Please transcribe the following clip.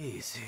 Easy.